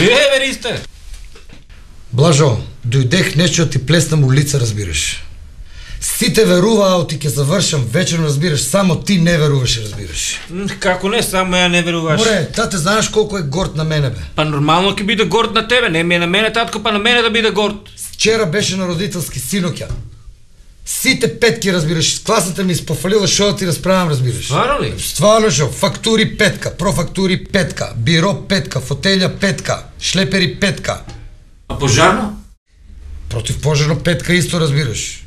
Е, веристе! Блажо, дојдех нешто да ти плеснам улица, разбираш. Сите веруваа, оти ќе завршам вечерно, разбираш, само ти не веруваш, разбираш. Како не, само ја не веруваш. Море, тате, знаеш колко е горд на мене, бе. Па нормално ќе биде горд на тебе, не ми е на мене татко, па на мене да биде горд. Вчера беше на родителски синоќа. Сите петки, разбираш, класата ми изпофалила, шо да ти разправям, разбираш. Стварно ли? Стварно шо, фактури петка, профактури петка, биро петка, фотелја петка, шлепери петка. А пожарно? Против пожарно петка исто, разбираш.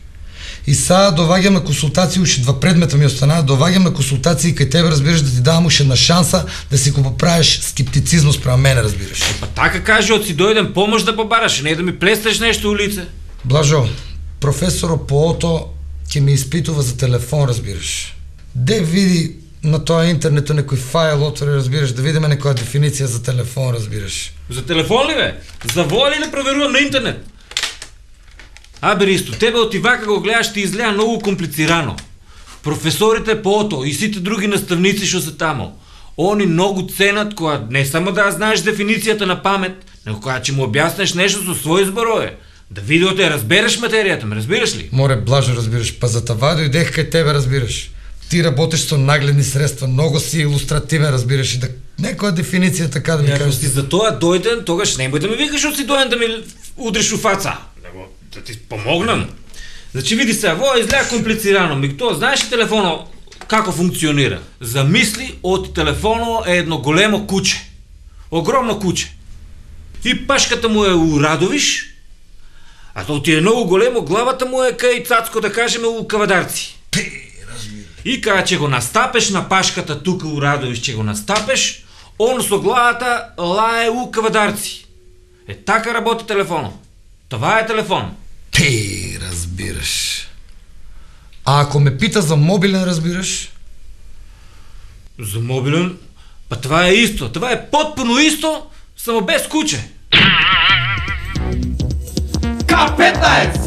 И сега доваѓаме консултации, уште два предмета ми останаа, доваѓаме консултации кај тебе, разбираш, да ти давам уште една шанса да си го поправиш скептицизмот спрема мене, разбираш. Па така каже, од си дојден помош да побараш, не да ми плестеш нешто улице. Блажо, професоро по ото ќе ми испитува за телефон, разбираш. Де види на тоа интернетот некој файл отвори, разбираш, да видиме некоја дефиниција за телефон, разбираш. За телефон ли бе? За воли да проверувам на интернет? А, бе, Ристо, тебе от Ивака го гледаш, ти изгледа много комплицирано. Професорите по ото и сите други наставници што се тамо. Они многу ценат која не само да знаеш дефиницијата на памет, него која ќе му објаснеш нешто со своји зборове. Да види да ја разбереш материјата, ме разбираш ли? Море, блажо, разбираш, па за това дојдех кај тебе, разбираш. Ти работиш со нагледни средства, многу си илустративен, разбираш, и да некоја дефиниција така да ми Ако кажеш. си за тоа дојден, тогаш немој да ми викаш од си дојден да ми удриш у фаца. Да, ти помогнам. Значи види се, во изгледа комплицирано. Ми тоа знаеш ли телефоно како функционира? Замисли од телефоно е едно големо куче. Огромно куче. И пашката му е у Радовиш, а тоа ти е многу големо, главата му е кај Цацко, да кажеме, у Кавадарци. И кога ќе го настапеш на пашката тука у Радовиш, ќе го настапеш, он со главата лае у Кавадарци. Е така работи телефоно. Това е телефон. Ти разбираш. А ако ме пита за мобилен, разбираш? За мобилен, па това е исто. Това е потpuno исто, само без куче. катается.